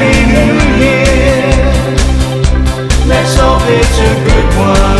Happy New Year. Let's hope it's a good one.